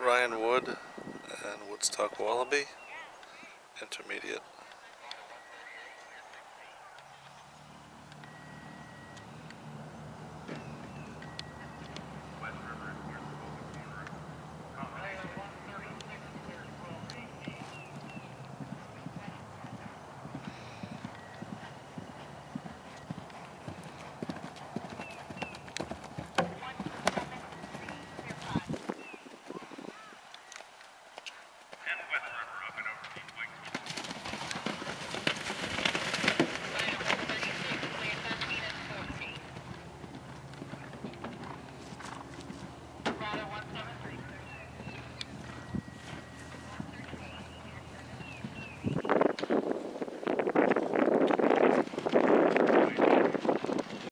Ryan Wood and Woodstock Wallaby, intermediate.